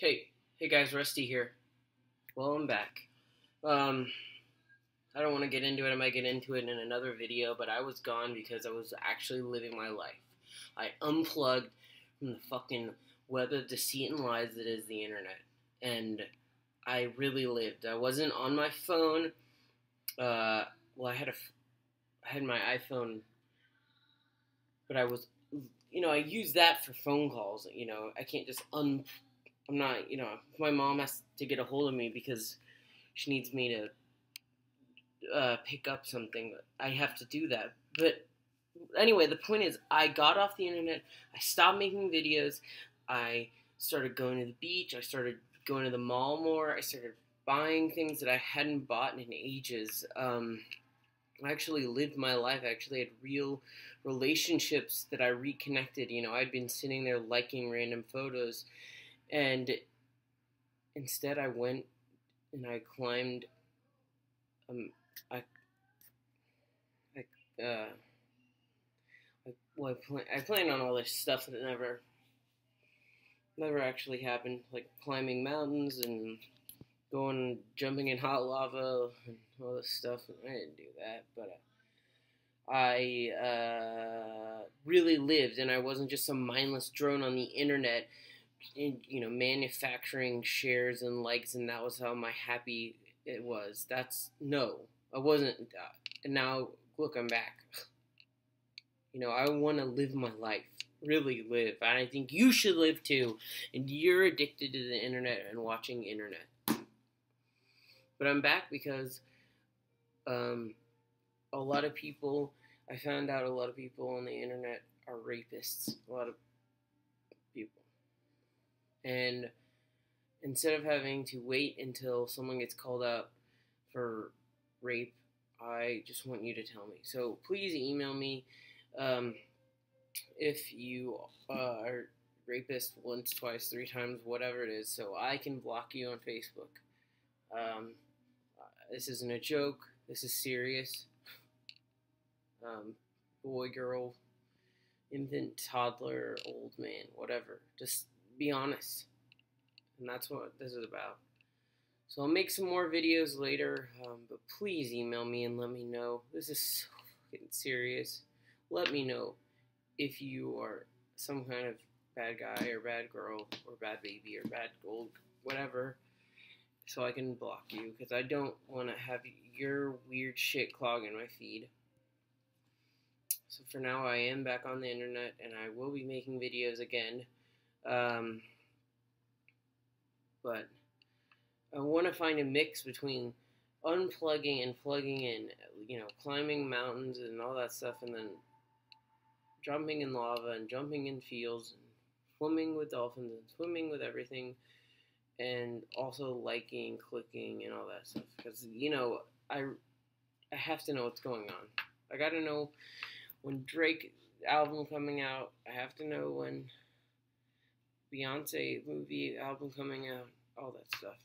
Okay, hey guys, Rusty here. Well, I'm back. Um, I don't want to get into it. I might get into it in another video, but I was gone because I was actually living my life. I unplugged from the fucking web of deceit and lies that is the internet, and I really lived. I wasn't on my phone. Uh, well, I had a, I had my iPhone, but I was, you know, I use that for phone calls. You know, I can't just un I'm not, you know, my mom has to get a hold of me because she needs me to uh, pick up something. I have to do that. But anyway, the point is, I got off the internet. I stopped making videos. I started going to the beach. I started going to the mall more. I started buying things that I hadn't bought in ages. Um, I actually lived my life. I actually had real relationships that I reconnected. You know, I'd been sitting there liking random photos and instead, I went and I climbed. Um, I, I, uh, I, well, I, plan, I planned on all this stuff that never, never actually happened, like climbing mountains and going jumping in hot lava and all this stuff. I didn't do that, but. Uh, I uh, really lived, and I wasn't just some mindless drone on the internet in, you know, manufacturing shares and likes, and that was how my happy it was. That's no, I wasn't. Uh, and now look, I'm back. You know, I want to live my life, really live, and I think you should live too. And you're addicted to the internet and watching internet. But I'm back because um, a lot of people. I found out a lot of people on the internet are rapists. A lot of and instead of having to wait until someone gets called up for rape, I just want you to tell me. So please email me um, if you uh, are rapist once, twice, three times, whatever it is, so I can block you on Facebook. Um, uh, this isn't a joke. This is serious. Um, boy, girl, infant, toddler, old man, whatever. Just be honest. And that's what this is about. So I'll make some more videos later, um, but please email me and let me know. This is so fucking serious. Let me know if you are some kind of bad guy or bad girl or bad baby or bad gold, whatever, so I can block you because I don't want to have your weird shit clogging my feed. So for now, I am back on the internet and I will be making videos again. Um, but I want to find a mix between unplugging and plugging in, you know, climbing mountains and all that stuff, and then jumping in lava and jumping in fields and swimming with dolphins and swimming with everything, and also liking, clicking, and all that stuff. Because you know, I I have to know what's going on. I got to know when Drake album coming out. I have to know when Beyonce movie album coming out, all that stuff.